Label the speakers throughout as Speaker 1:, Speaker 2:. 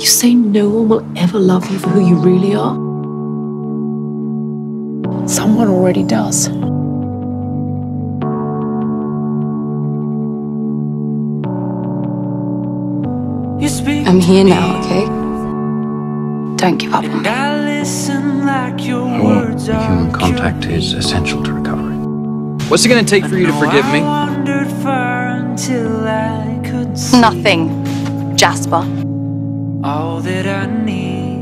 Speaker 1: You say no one will ever love you for who you really are?
Speaker 2: Someone already does.
Speaker 3: I'm here now, okay? Don't give up on me.
Speaker 4: I won't. Human contact is essential to recovery. What's it gonna take for you to forgive me?
Speaker 3: Nothing, Jasper.
Speaker 5: All that I need.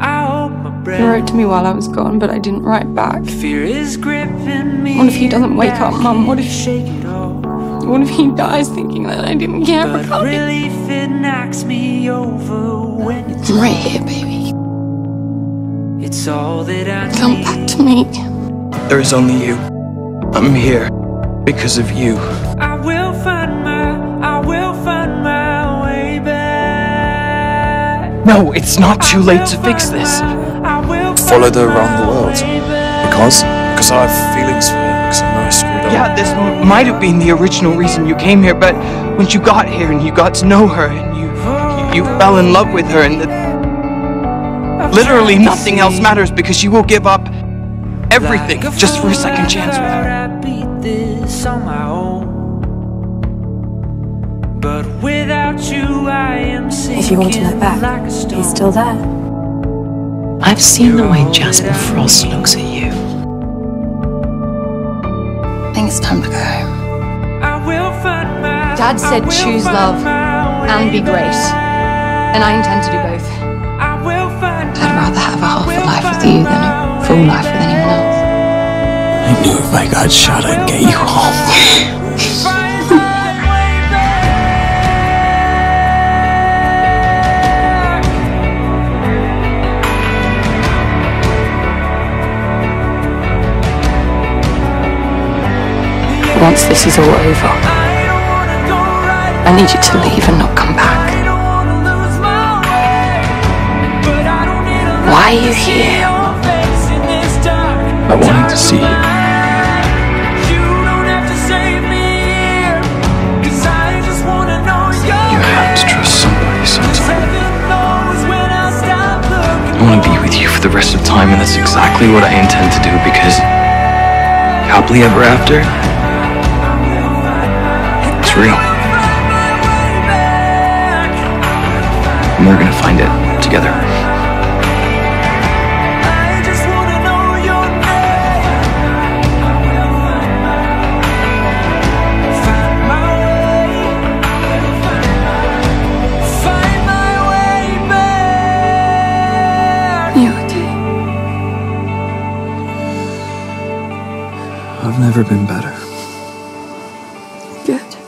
Speaker 5: I hope my
Speaker 6: He wrote to me while I was gone, but I didn't write back.
Speaker 5: Fear is gripping me.
Speaker 6: What if he doesn't wake up, Mum? What if-
Speaker 5: Shake it off.
Speaker 6: What if he dies thinking that I didn't care
Speaker 5: But
Speaker 6: about it?
Speaker 5: relief it knocks me over when it's
Speaker 3: I'm right here, baby.
Speaker 5: It's all that I
Speaker 6: Come
Speaker 5: need.
Speaker 6: back to me.
Speaker 7: There is only you. I'm here because of you.
Speaker 5: I will
Speaker 7: No, it's not too late to fix this.
Speaker 5: I will
Speaker 8: Followed her around the world.
Speaker 7: Because?
Speaker 8: Because I have feelings for her, because I know I screwed up.
Speaker 7: Yeah, this might have been the original reason you came here, but when you got here and you got to know her and you you, you fell in love with her and that literally nothing else matters because you will give up everything just for a second chance with her.
Speaker 5: But without you, I am sinking
Speaker 9: If you want to look back,
Speaker 5: like
Speaker 9: he's still there.
Speaker 1: I've seen the way Jasper Frost looks at you.
Speaker 3: I think it's time to go home.
Speaker 5: I will find my,
Speaker 3: Dad said
Speaker 5: I will
Speaker 3: choose
Speaker 5: find
Speaker 3: love and be great. And I intend to do both.
Speaker 5: I will find
Speaker 3: I'd rather have a half a life with you than a full life with anyone else.
Speaker 8: I knew if I got shot, I'd get you home.
Speaker 3: Once this is all over,
Speaker 5: I
Speaker 3: need you to leave and not come back. Why are you here?
Speaker 7: I wanted to see you.
Speaker 5: You have to
Speaker 4: trust somebody sometime. I want to be with you for the rest of time, and that's exactly what I intend to do because happily ever after, it's real. And we're gonna find it together.
Speaker 5: I just wanna know your name. Find my way. Find my way back.
Speaker 6: You okay?
Speaker 4: I've never been better.
Speaker 6: Good.